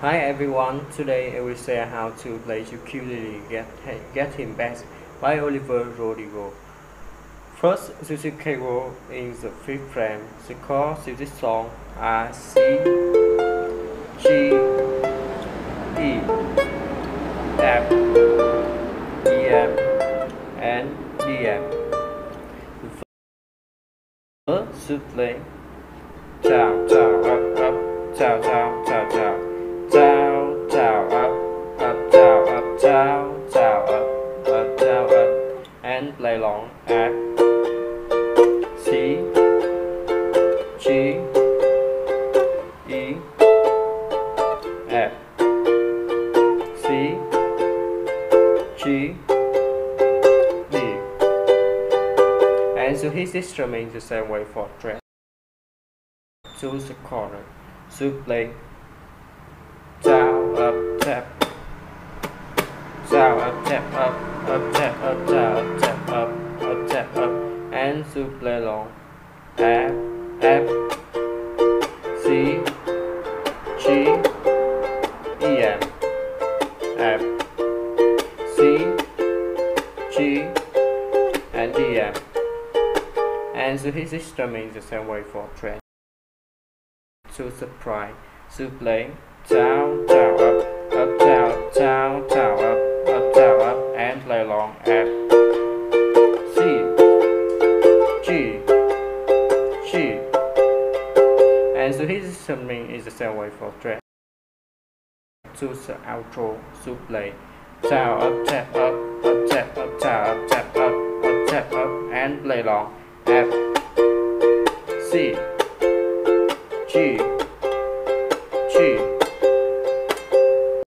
Hi everyone, today I will share how to play ukulele Get, Get Him Back by Olivia Rodrigo. First, the keyboard in the fifth frame. The chords of this song are C, G, E, F, E, F, and D, F. First, should play Ciao, ciao, up, up, ciao, ciao, ciao. Down, down, down, up, up, down, up, and play along at C, G, E, F, C, G, D. And so his instrument the same way for track. Choose the corner. So play down, up, tap, up, up, tap, up, down, tap, up, up, tap, up, and to play along. F, F, C, G, E, F, F, C, G, and D, F. And so his instrument is the same way for track. To surprise, to play down, down, up, along F, C, G, G. And so his summing is the same way for track. Choose the outro, so play down, up, tap, up, up, tap, up, down, up, tap, up, up, tap, up, and play along F, C, G,